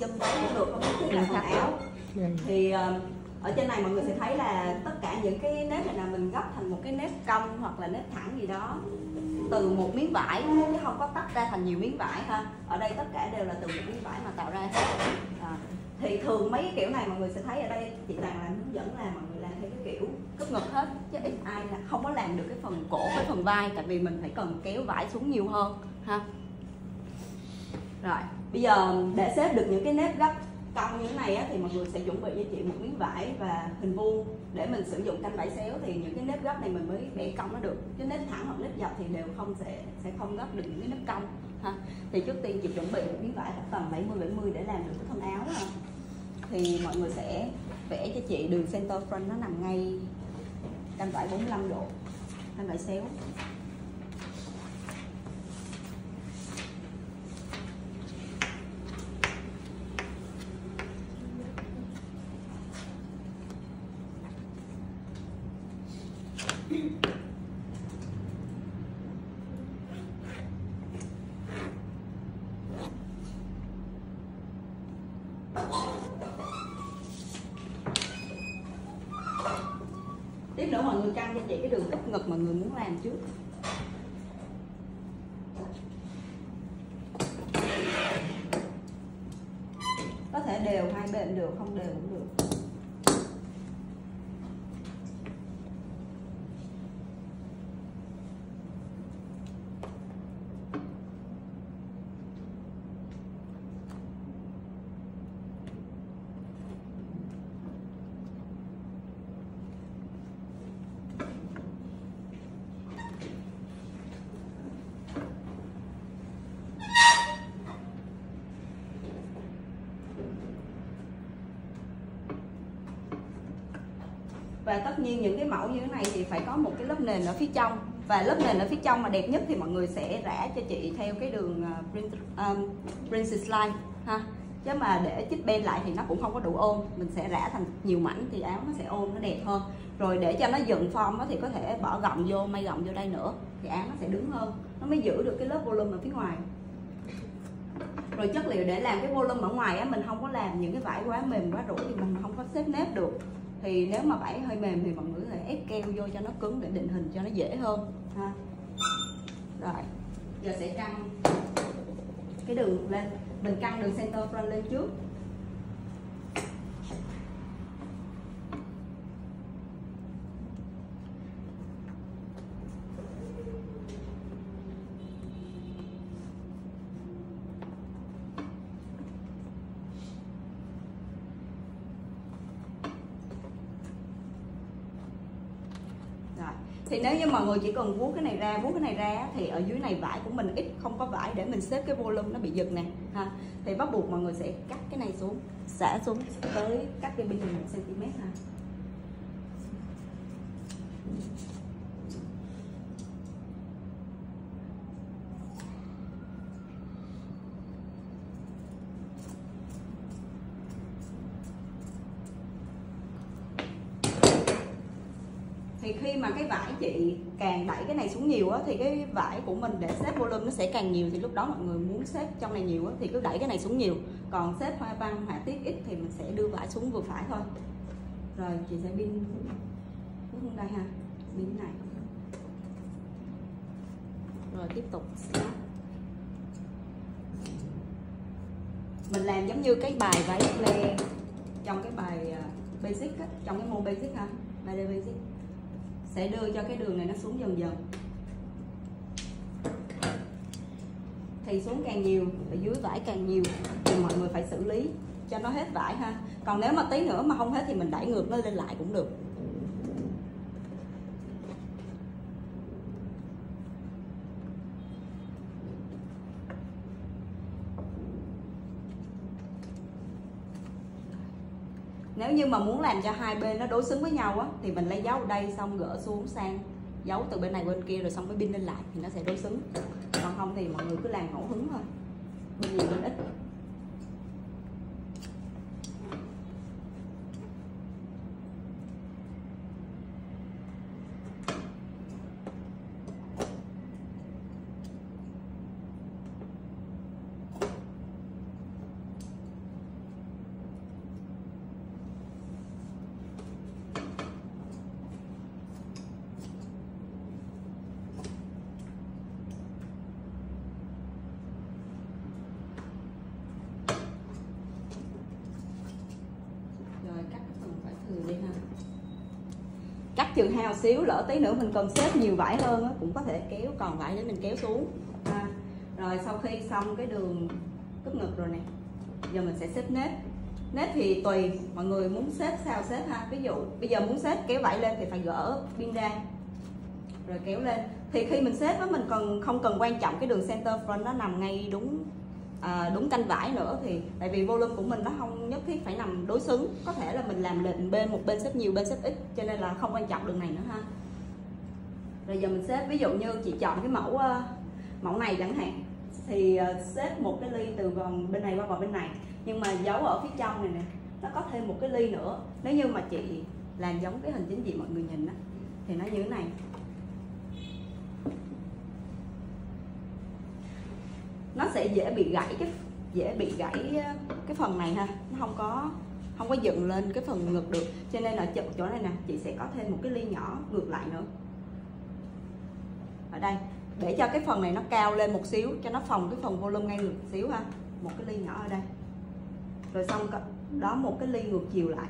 chân váy cũng được không nhất là quần áo thì ờ, ở trên này mọi người sẽ thấy là tất cả những cái nếp này là mình gấp thành một cái nếp cong hoặc là nếp thẳng gì đó. Từ một miếng vải chứ không có tách ra thành nhiều miếng vải ha. Ở đây tất cả đều là từ một miếng vải mà tạo ra. Hết à, thì thường mấy cái kiểu này mọi người sẽ thấy ở đây chị toàn là hướng dẫn là mọi người làm theo cái kiểu cúp ngực hết chứ ít ai là không có làm được cái phần cổ với phần vai tại vì mình phải cần kéo vải xuống nhiều hơn ha. Rồi bây giờ để xếp được những cái nếp gấp cong như thế này á, thì mọi người sẽ chuẩn bị cho chị một miếng vải và hình vuông. Để mình sử dụng canh vải xéo thì những cái nếp gấp này mình mới bẻ cong nó được. Chứ nếp thẳng hoặc nếp dọc thì đều không sẽ sẽ không gấp được những cái nếp cong ha. Thì trước tiên chị chuẩn bị một miếng vải tầm 70 70 để làm được cái thân áo đó. Thì mọi người sẽ vẽ cho chị đường center front nó nằm ngay canh vải 45 độ canh vải xéo. Tiếp nữa mọi người căng cho chị cái đường cúp ngực mà người muốn làm trước. Có thể đều hai bên được, không đều cũng được. Và tất nhiên những cái mẫu như thế này thì phải có một cái lớp nền ở phía trong. Và lớp nền ở phía trong mà đẹp nhất thì mọi người sẽ rã cho chị theo cái đường um, princess line ha. Chứ mà để chích bên lại thì nó cũng không có đủ ôm. Mình sẽ rã thành nhiều mảnh thì áo nó sẽ ôm nó đẹp hơn. Rồi để cho nó dựng form thì có thể bỏ gọng vô may gọng vô đây nữa thì áo nó sẽ đứng hơn. Nó mới giữ được cái lớp volume ở phía ngoài. Rồi chất liệu để làm cái volume ở ngoài á mình không có làm những cái vải quá mềm quá rũ thì mình không có xếp nếp được thì nếu mà vải hơi mềm thì mọi người có thể ép keo vô cho nó cứng để định hình cho nó dễ hơn, ha. Rồi, giờ sẽ căng cái đường lên. Mình căng đường center front lên trước rồi thì nếu như mọi người chỉ cần vuốt cái này ra, vuốt cái này ra thì ở dưới này vải của mình ít không có vải để mình xếp cái volume nó bị giật nè, ha. Thì bắt buộc mọi người sẽ cắt cái này xuống, xả xuống tới cắt cái bên một cm ha thì khi mà cái vải chị càng đẩy cái này xuống nhiều á thì cái vải của mình để xếp volume nó sẽ càng nhiều thì lúc đó mọi người muốn xếp trong này nhiều á thì cứ đẩy cái này xuống nhiều. Còn xếp hoa văn họa tiết ít thì mình sẽ đưa vải xuống vừa phải thôi. Rồi chị sẽ pin xuống đây ha pin này. Rồi tiếp tục. Mình làm giống như cái bài váy flare trong cái bài à, basic á, trong cái môn basic ha bài basic sẽ đưa cho cái đường này nó xuống dần dần. Thì xuống càng nhiều, ở dưới vải càng nhiều, thì mọi người phải xử lý cho nó hết vải ha. Còn nếu mà tí nữa mà không hết thì mình đẩy ngược nó lên lại cũng được. Nếu như mà muốn làm cho hai bên nó đối xứng với nhau á, thì mình lấy dấu ở đây, xong gỡ xuống sang dấu từ bên này bên kia, rồi xong mới pin lên lại thì nó sẽ đối xứng. Còn không thì mọi người cứ làm ngẫu hứng thôi. Bên nhiều bên ít. Cắt chừng xíu lỡ tí nữa mình cần xếp nhiều vải hơn cũng có thể kéo còn vải để mình kéo xuống. À, rồi sau khi xong cái đường cúp ngực rồi nè giờ mình sẽ xếp nếp. Nếp thì tùy mọi người muốn xếp sao xếp ha. Ví dụ bây giờ muốn xếp kéo vải lên thì phải gỡ pin ra rồi kéo lên. Thì khi mình xếp á mình còn không cần quan trọng cái đường center front nó nằm ngay đúng à, đúng canh vải nữa thì tại vì volume của mình nó không nhất thiết phải nằm đối xứng. Có thể là mình làm lệnh bên một bên xếp nhiều bên xếp ít cho nên là không quan trọng đường này nữa ha. Rồi giờ mình xếp ví dụ như chị chọn cái mẫu à, mẫu này chẳng hạn thì à, xếp một cái ly từ vòng bên này qua vào bên này. Nhưng mà giấu ở phía trong này nè nó có thêm một cái ly nữa. Nếu như mà chị làm giống cái hình chính diện mọi người nhìn á thì nó như thế này. Nó sẽ dễ bị gãy cái, dễ bị gãy, cái phần này ha. Nó không có không có dựng lên cái phần ngực được. Cho nên là chỗ này nè, chị sẽ có thêm một cái ly nhỏ ngược lại nữa. Ở đây. Để cho cái phần này nó cao lên một xíu, cho nó phòng cái phần volume ngay ngược xíu ha. Một cái ly nhỏ ở đây. Rồi xong đó, một cái ly ngược chiều lại.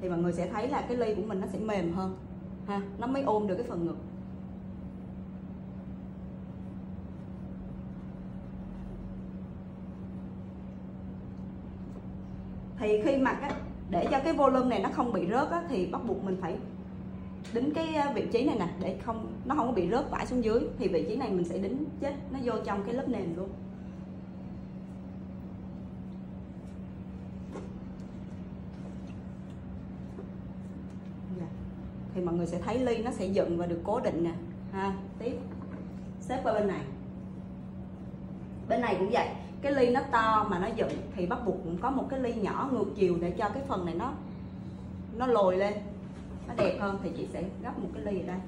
Thì mọi người sẽ thấy là cái ly của mình nó sẽ mềm hơn, ha. Nó mới ôm được cái phần ngực. Thì khi mặc á, để cho cái volume này nó không bị rớt á, thì bắt buộc mình phải đính cái à, vị trí này nè để không nó không có bị rớt vải xuống dưới. Thì vị trí này mình sẽ đính chết nó vô trong cái lớp nền luôn. Dạ. Thì mọi người sẽ thấy ly nó sẽ dựng và được cố định nè. Ha tiếp. Xếp qua bên này bên này cũng vậy. Cái ly nó to mà nó dựng thì bắt buộc cũng có một cái ly nhỏ ngược chiều để cho cái phần này nó nó lồi lên. Nó đẹp hơn thì chị sẽ gấp một cái ly ở đây.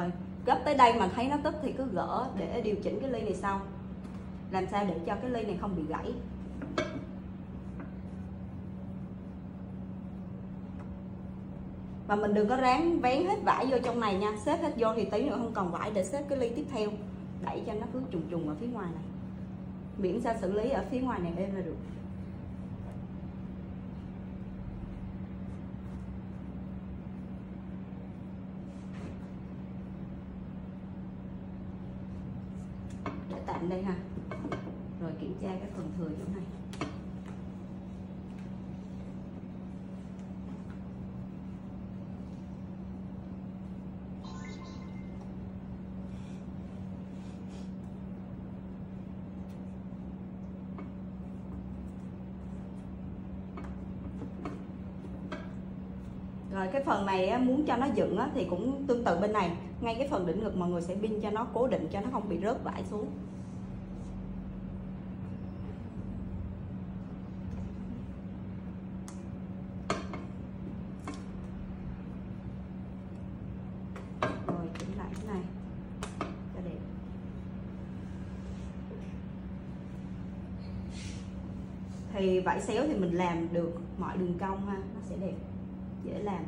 Rồi, gấp tới đây mà thấy nó tức thì cứ gỡ để điều chỉnh cái ly này sau. Làm sao để cho cái ly này không bị gãy? Và mình đừng có ráng vén hết vải vô trong này nha. Xếp hết vô thì tí nữa không còn vải để xếp cái ly tiếp theo. Đẩy cho nó cứ trùng trùng ở phía ngoài này. Miễn sao xử lý ở phía ngoài này êm là được. Tạm đây ha. Rồi kiểm tra cái phần thừa chỗ này. Rồi cái phần này muốn cho nó dựng thì cũng tương tự bên này. Ngay cái phần đỉnh ngực mọi người sẽ pin cho nó, cố định cho nó không bị rớt vải xuống. Thì vải xéo thì mình làm được mọi đường cong ha, nó sẽ đẹp, dễ làm.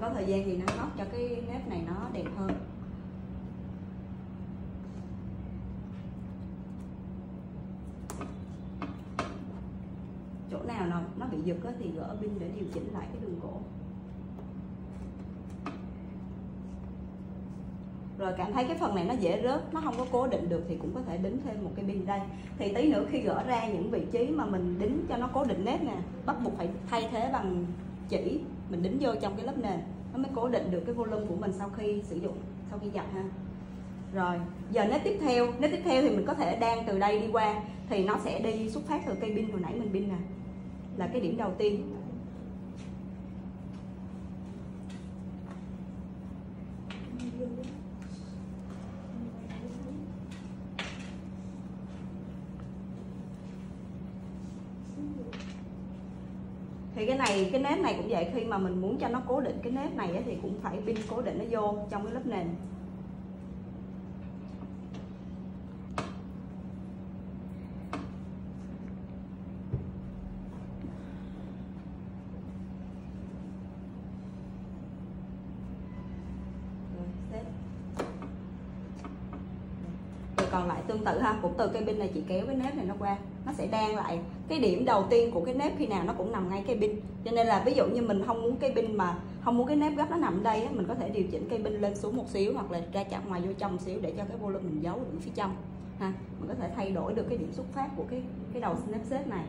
Có thời gian thì nó góp cho cái nếp này nó đẹp hơn. Chỗ nào nó, nó bị giật thì gỡ pin để điều chỉnh lại cái đường cổ rồi cảm thấy cái phần này nó dễ rớt nó không có cố định được thì cũng có thể đính thêm một cái pin đây. Thì tí nữa khi gỡ ra những vị trí mà mình đính cho nó cố định nếp nè bắt buộc phải thay thế bằng chỉ mình đính vô trong cái lớp nền, nó mới cố định được cái volume của mình sau khi sử dụng, sau khi giặt ha. Rồi, giờ nếp tiếp theo nếp tiếp theo thì mình có thể đang từ đây đi qua, thì nó sẽ đi xuất phát từ cây pin hồi nãy mình pin nè, là cái điểm đầu tiên thì cái này, cái nếp này cũng vậy. Khi mà mình muốn cho nó cố định cái nếp này thì cũng phải pin cố định nó vô trong cái lớp nền. Còn lại tương tự ha. Cũng từ cây pin này chị kéo cái nếp này nó qua nó sẽ đan lại. Cái điểm đầu tiên của cái nếp khi nào nó cũng nằm ngay cây pin cho nên là ví dụ như mình không muốn cây pin mà không muốn cái nếp gấp nó nằm đây á, mình có thể điều chỉnh cây pin lên xuống một xíu hoặc là ra chạm ngoài vô trong một xíu để cho cái volume mình giấu ở phía trong. Ha mình có thể thay đổi được cái điểm xuất phát của cái cái đầu nếp xếp này.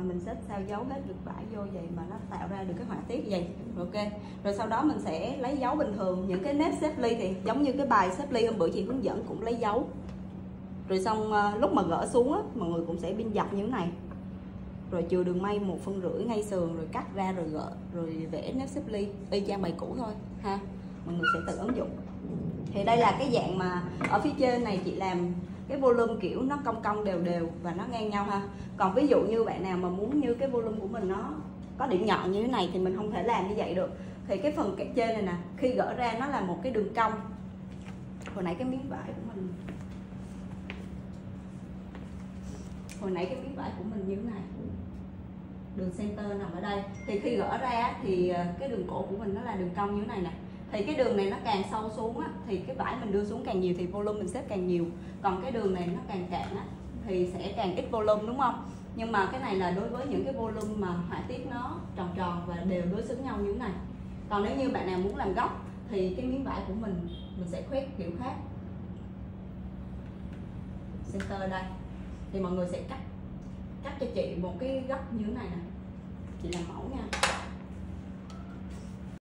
Rồi mình xếp sao dấu hết được vải vô vậy mà nó tạo ra được cái họa tiết vậy? Ok. Rồi sau đó mình sẽ lấy dấu bình thường, những cái nếp xếp ly thì giống như cái bài xếp ly hôm bữa chị hướng dẫn cũng lấy dấu. Rồi xong ờ, lúc mà gỡ xuống á, mọi người cũng sẽ pin dọc như thế này. Rồi chừa đường may một phân rưỡi ngay sườn, rồi cắt ra, rồi gỡ, rồi vẽ nếp xếp ly. Y chang bài cũ thôi, ha. Mọi người sẽ tự ứng dụng. Thì đây là cái dạng mà ở phía trên này chị làm cái volume kiểu nó cong cong đều đều và nó ngang nhau ha. Còn ví dụ như bạn nào mà muốn như cái volume của mình nó có điểm nhọn như thế này thì mình không thể làm như vậy được. Thì cái phần kẹp trên này nè, khi gỡ ra nó là một cái đường cong. Hồi nãy cái miếng vải của mình hồi nãy cái miếng vải của mình như thế này. Đường center nằm ở đây. Thì khi gỡ ra thì ờ, cái đường cổ của mình nó là đường cong như thế này nè thì cái đường này nó càng sâu xuống á, thì cái vải mình đưa xuống càng nhiều thì volume mình xếp càng nhiều. Còn cái đường này nó càng cạn á, thì sẽ càng ít volume đúng không? Nhưng mà cái này là đối với những cái volume mà họa tiết nó tròn tròn và đều đối xứng nhau như thế này. Còn nếu như bạn nào muốn làm góc thì cái miếng vải của mình mình sẽ khoét kiểu khác. Center đây. Thì mọi người sẽ cắt cắt cho chị một cái góc như thế này nè. Chị làm mẫu nha.